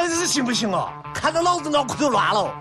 样子行不行啊？看到老子脑壳都乱了。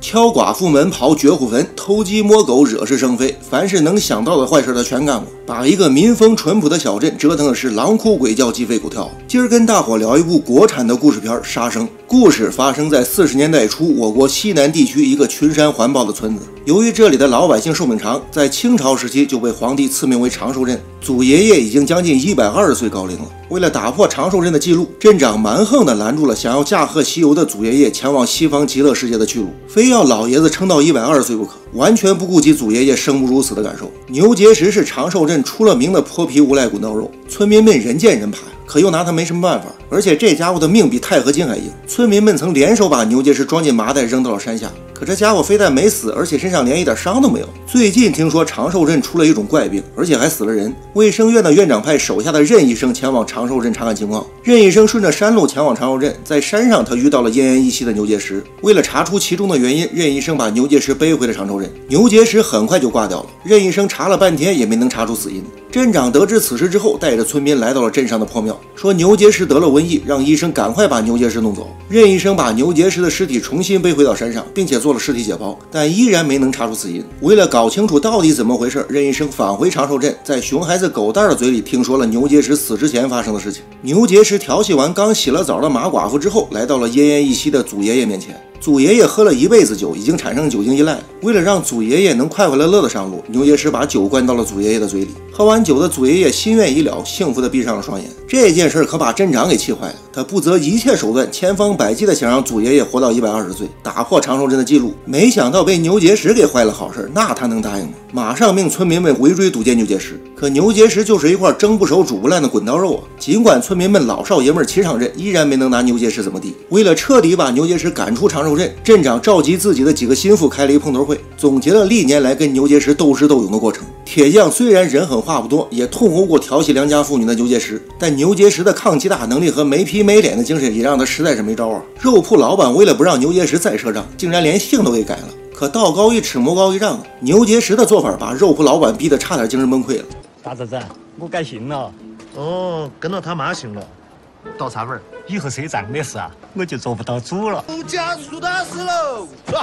敲寡妇门，刨绝户坟，偷鸡摸狗，惹是生非。凡是能想到的坏事，他全干过，把一个民风淳朴的小镇折腾的是狼哭鬼叫，鸡飞狗跳。今儿跟大伙聊一部国产的故事片《杀生》。故事发生在四十年代初，我国西南地区一个群山环抱的村子。由于这里的老百姓寿命长，在清朝时期就被皇帝赐名为长寿镇。祖爷爷已经将近一百二十岁高龄了。为了打破长寿镇的记录，镇长蛮横地拦住了想要驾鹤西游的祖爷爷前往西方极乐世界的去路，非要老爷子撑到一百二十岁不可，完全不顾及祖爷爷生不如死的感受。牛结石是长寿镇出了名的泼皮无赖滚刀肉，村民们人见人怕，可又拿他没什么办法。而且这家伙的命比钛合金还硬，村民们曾联手把牛结石装进麻袋扔到了山下。可这家伙非但没死，而且身上连一点伤都没有。最近听说长寿镇出了一种怪病，而且还死了人。卫生院的院长派手下的任医生前往长寿镇查看情况。任医生顺着山路前往长寿镇，在山上他遇到了奄奄一息的牛结石。为了查出其中的原因，任医生把牛结石背回了长寿镇。牛结石很快就挂掉了。任医生查了半天也没能查出死因。镇长得知此事之后，带着村民来到了镇上的破庙，说牛结石得了瘟疫，让医生赶快把牛结石弄走。任医生把牛结石的尸体重新背回到山上，并且做了尸体解剖，但依然没能查出死因。为了搞清楚到底怎么回事，任医生返回长寿镇，在熊孩子狗蛋的嘴里听说了牛结石死之前发生的事情。牛结石调戏完刚洗了澡的马寡妇之后，来到了奄奄一息的祖爷爷面前。祖爷爷喝了一辈子酒，已经产生酒精依赖。为了让祖爷爷能快快乐乐的上路，牛结石把酒灌到了祖爷爷的嘴里。喝完酒的祖爷爷心愿已了，幸福的闭上了双眼。这件事可把镇长给气坏了，他不择一切手段，千方百计的想让祖爷爷活到一百二十岁，打破长寿镇的记录。没想到被牛结石给坏了好事，那他能答应吗？马上命村民们围追堵截牛结石。可牛结石就是一块蒸不熟、煮不烂的滚刀肉啊！尽管村民们老少爷们齐上阵，依然没能拿牛结石怎么地。为了彻底把牛结石赶出长寿镇，镇长召集自己的几个心腹开了一碰头会，总结了历年来跟牛结石斗智斗勇的过程。铁匠虽然人狠话不多，也痛殴过调戏良家妇女的牛结石，但牛结石的抗击打能力和没皮没脸的精神也让他实在是没招啊！肉铺老板为了不让牛结石再赊账，竟然连姓都给改了。可道高一尺，魔高一丈，牛结石的做法把肉铺老板逼得差点精神崩溃了。大侄子，我改姓了。哦，跟了他妈姓了，倒插本以后赊账的事啊，我就做不到主了。不加速打死喽！说。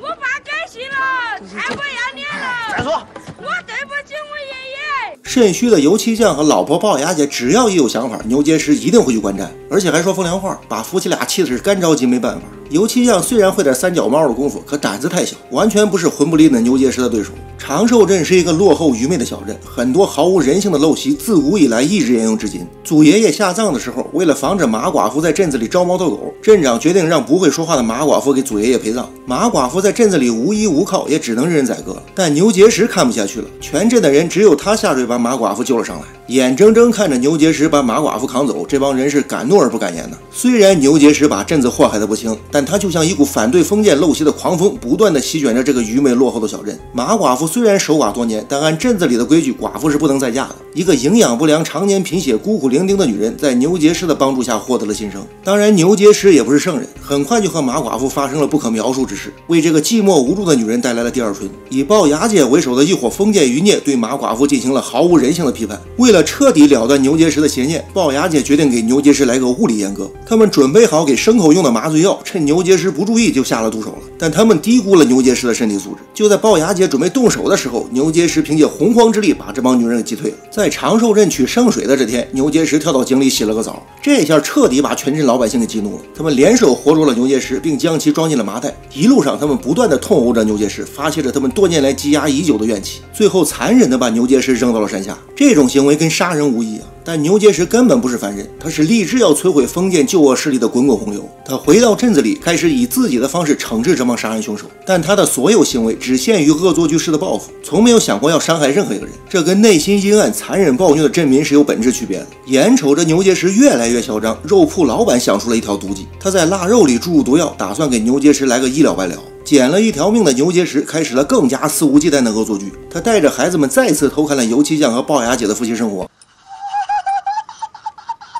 我爸改姓了，太不要脸了！再说，我对不起我爷爷。肾虚的油漆匠和老婆龅牙姐，只要一有想法，牛结石一定会去观战，而且还说风凉话，把夫妻俩气的是干着急没办法。油漆匠虽然会点三脚猫的功夫，可胆子太小，完全不是魂不吝的牛结石的对手。长寿镇是一个落后愚昧的小镇，很多毫无人性的陋习自古以来一直沿用至今。祖爷爷下葬的时候，为了防止马寡妇在镇子里招猫逗狗，镇长决定让不会说话的马寡妇给祖爷爷陪葬。马寡妇在镇子里无依无靠，也只能任人宰割。但牛结石看不下去了，全镇的人只有他下水把马寡妇救了上来，眼睁睁看着牛结石把马寡妇扛走，这帮人是敢怒而不敢言的。虽然牛结石把镇子祸害的不轻，但他就像一股反对封建陋习的狂风，不断的席卷着这个愚昧落后的小镇。马寡妇虽然守寡多年，但按镇子里的规矩，寡妇是不能再嫁的。一个营养不良、常年贫血、孤苦伶仃的女人，在牛结石的帮助下获得了新生。当然，牛结石也不是圣人，很快就和马寡妇发生了不可描述之事，为这个寂寞无助的女人带来了第二春。以龅牙姐为首的一伙封建余孽对马寡妇进行了毫无人性的批判。为了彻底了断牛结石的邪念，龅牙姐决定给牛结石来个物理阉割。他们准备好给牲口用的麻醉药，趁牛结石不注意就下了毒手了。但他们低估了牛结石的身体素质。就在龅牙姐准备动手的时候，牛结石凭借洪荒之力把这帮女人给击退了。在长寿镇取圣水的这天，牛结石跳到井里洗了个澡，这下彻底把全镇老百姓给激怒了。他们联手活捉了牛结石，并将其装进了麻袋。一路上，他们不断的痛殴着牛结石，发泄着他们多年来积压已久的怨气。最后，残忍的把牛结石扔到了山下。这种行为跟杀人无异啊！但牛结石根本不是凡人，他是立志要摧毁封建旧恶势力的滚滚洪流。他回到镇子里，开始以自己的方式惩治这帮杀人凶手。但他的所有行为只限于恶作剧式的报复，从没有想过要伤害任何一个人。这跟内心阴暗、残忍暴虐的镇民是有本质区别的。眼瞅着牛结石越来越嚣张，肉铺老板想出了一条毒计：他在腊肉里注入毒药，打算给牛结石来个一了百了。捡了一条命的牛结石开始了更加肆无忌惮的恶作剧。他带着孩子们再次偷看了油漆匠和龅牙姐的夫妻生活。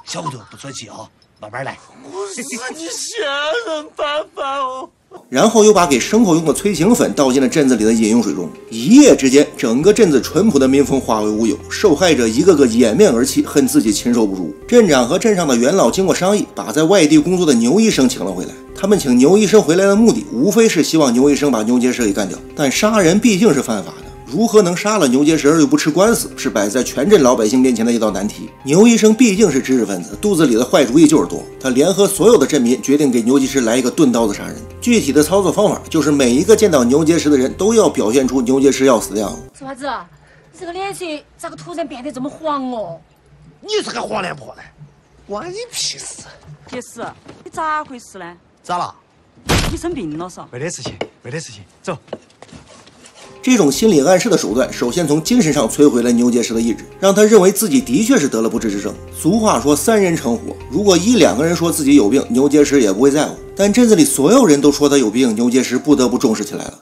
小骨头不着急啊，慢慢来。我是你仙人板板哦。然后又把给牲口用的催情粉倒进了镇子里的饮用水中，一夜之间，整个镇子淳朴的民风化为乌有，受害者一个个掩面而泣，恨自己禽兽不如。镇长和镇上的元老经过商议，把在外地工作的牛医生请了回来。他们请牛医生回来的目的，无非是希望牛医生把牛结石给干掉。但杀人毕竟是犯法的。如何能杀了牛结石而又不吃官司，是摆在全镇老百姓面前的一道难题。牛医生毕竟是知识分子，肚子里的坏主意就是多。他联合所有的镇民，决定给牛结石来一个钝刀子杀人。具体的操作方法就是每一个见到牛结石的人都要表现出牛结石要死的样子。臭娃子，你这个脸色咋个突然变得这么黄哦？你是个黄脸婆嘞，关你屁事！铁石，你咋回事呢？咋了？你生病了嗦？没得事情，没得事情，走。这种心理暗示的手段，首先从精神上摧毁了牛结石的意志，让他认为自己的确是得了不治之症。俗话说三人成虎，如果一两个人说自己有病，牛结石也不会在乎。但镇子里所有人都说他有病，牛结石不得不重视起来了。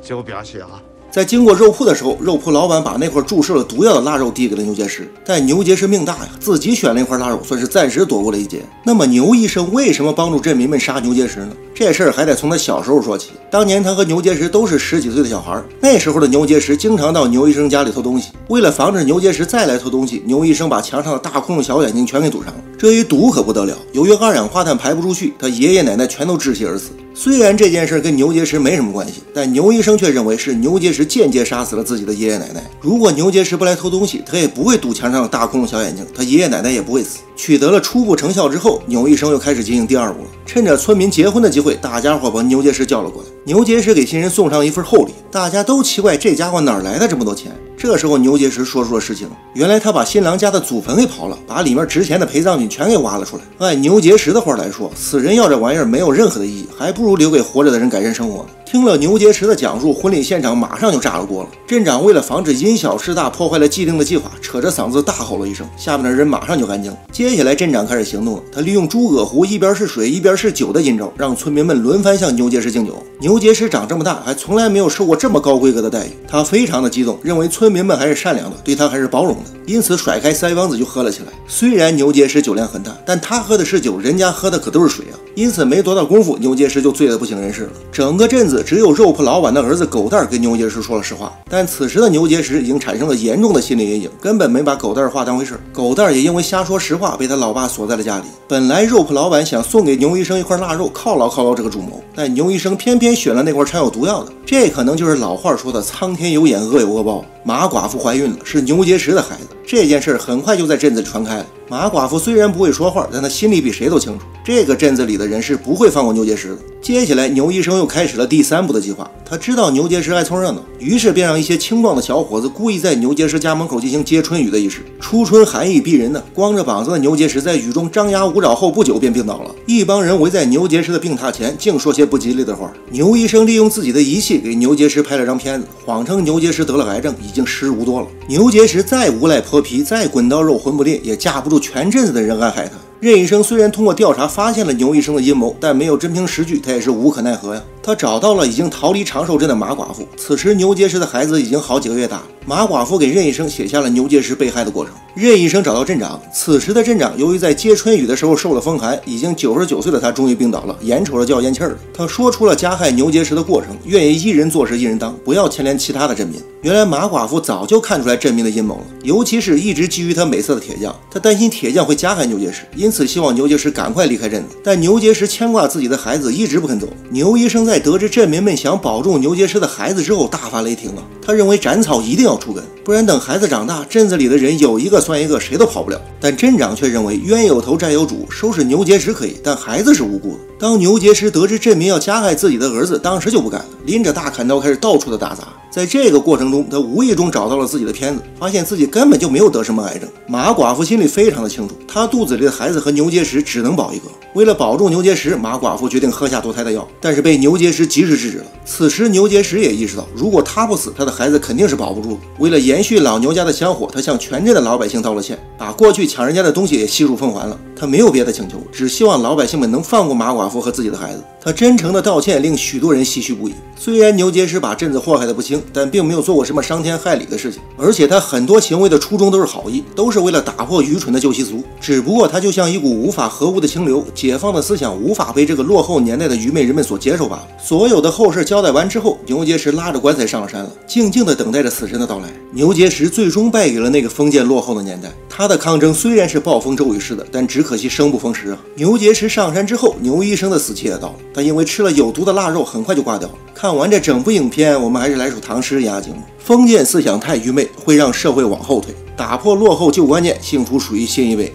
就不要去啊！在经过肉铺的时候，肉铺老板把那块注射了毒药的腊肉递给了牛结石，但牛结石命大呀，自己选了一块腊肉，算是暂时躲过了一劫。那么牛医生为什么帮助镇民们杀牛结石呢？这事儿还得从他小时候说起。当年他和牛结石都是十几岁的小孩，那时候的牛结石经常到牛医生家里偷东西。为了防止牛结石再来偷东西，牛医生把墙上的大窟窿小眼睛全给堵上了。这一堵可不得了，由于二氧化碳排不出去，他爷爷奶奶全都窒息而死。虽然这件事跟牛结石没什么关系，但牛医生却认为是牛结石间接杀死了自己的爷爷奶奶。如果牛结石不来偷东西，他也不会堵墙上的大窟窿小眼睛，他爷爷奶奶也不会死。取得了初步成效之后，牛医生又开始进行第二步了。趁着村民结婚的机会，大家伙把牛结石叫了过来。牛结石给新人送上一份厚礼，大家都奇怪这家伙哪来的这么多钱。这时候牛结石说出了实情，原来他把新郎家的祖坟给刨了，把里面值钱的陪葬品全给挖了出来。按牛结石的话来说，死人要这玩意儿没有任何的意义，还不如留给活着的人改善生活。听了牛结石的讲述，婚礼现场马上就炸了锅了。镇长为了防止因小失大，破坏了既定的计划，扯着嗓子大吼了一声，下面的人马上就安静了。接接下来，镇长开始行动了。他利用诸葛湖一边是水一边是酒的阴招，让村民们轮番向牛结石敬酒。牛结石长这么大，还从来没有受过这么高规格的待遇，他非常的激动，认为村民们还是善良的，对他还是包容的，因此甩开腮帮子就喝了。起来。虽然牛结石酒量很大，但他喝的是酒，人家喝的可都是水啊，因此没多大功夫，牛结石就醉得不省人事了。整个镇子只有肉铺老板的儿子狗蛋儿跟牛结石说了。实话，但此时的牛结石已经产生了。严重的心理阴影，根本没把狗蛋儿话当回事儿。狗蛋儿也因为瞎说实话，被他老爸锁在了家里。本来肉铺老板想送给牛医生一块腊肉犒劳犒劳这个主谋，但牛医生偏偏选了那块掺有毒药的，这可能就是老话说的苍天有眼，恶有恶报。马寡妇怀孕了，是牛结石的孩子。这件事很快就在镇子里传开了。马寡妇虽然不会说话，但她心里比谁都清楚，这个镇子里的人是不会放过牛结石的。接下来，牛医生又开始了第三步的计划。他知道牛结石爱凑热闹，于是便让一些青壮的小伙子故意在牛结石家门口进行接春雨的仪式。初春寒意逼人呢，光着膀子的牛结石在雨中张牙舞爪后，不久便病倒了。一帮人围在牛结石的病榻前，净说些不吉利的话。牛医生利用自己的仪器给牛结石拍了张片子，谎称牛结石得了癌症，已经时日无多了。牛结石再无赖泼皮，再滚刀肉魂不裂，也架不住全镇子的人暗害他。任医生虽然通过调查发现了牛医生的阴谋，但没有真凭实据，他也是无可奈何呀。他找到了已经逃离长寿镇的马寡妇，此时牛结石的孩子已经好几个月大了。马寡妇给任医生写下了牛结石被害的过程。任医生找到镇长，此时的镇长由于在接春雨的时候受了风寒，已经九十九岁的他终于病倒了，眼瞅着就要咽气儿了。他说出了加害牛结石的过程，愿意一人做事一人当，不要牵连其他的镇民。原来马寡妇早就看出来镇民的阴谋了，尤其是一直觊觎他美色的铁匠，他担心铁匠会加害牛结石，因此希望牛结石赶快离开镇子。但牛结石牵挂自己的孩子，一直不肯走。牛医生在得知镇民们想保住牛结石的孩子之后，大发雷霆了！他认为斩草一定要除根，不然等孩子长大，镇子里的人有一个算一个，谁都跑不了。但镇长却认为冤有头债有主，收拾牛结石可以，但孩子是无辜的。当牛结石得知镇民要加害自己的儿子，当时就不干了，拎着大砍刀开始到处的打砸。在这个过程中，他无意中找到了自己的片子，发现自己根本就没有得什么癌症。马寡妇心里非常的清楚，她肚子里的孩子和牛结石只能保一个。为了保住牛结石，马寡妇决定喝下堕胎的药，但是被牛结石及时制止了。此时牛结石也意识到，如果他不死，他的孩子肯定是保不住了。为了延续老牛家的香火，他向全镇的老百姓道了歉，把过去抢人家的东西也悉数奉还了。他没有别的请求，只希望老百姓们能放过马寡妇和自己的孩子。他真诚的道歉令许多人唏嘘不已。虽然牛结石把镇子祸害的不轻，但并没有做过什么伤天害理的事情，而且他很多行为的初衷都是好意，都是为了打破愚蠢的旧习俗。只不过他就像一股无法合污的清流，解放的思想无法被这个落后年代的愚昧人们所接受罢了。所有的后事交代完之后，牛结石拉着棺材上了山了，静静的等待着死神的到来。牛结石最终败给了那个封建落后的年代。他的抗争虽然是暴风骤雨式的，但只可惜生不逢时啊！牛结石上山之后，牛医生的死期也到了。他因为吃了有毒的腊肉，很快就挂掉了。看完这整部影片，我们还是来首唐诗压惊。封建思想太愚昧，会让社会往后退；打破落后旧观念，幸福属于新一辈。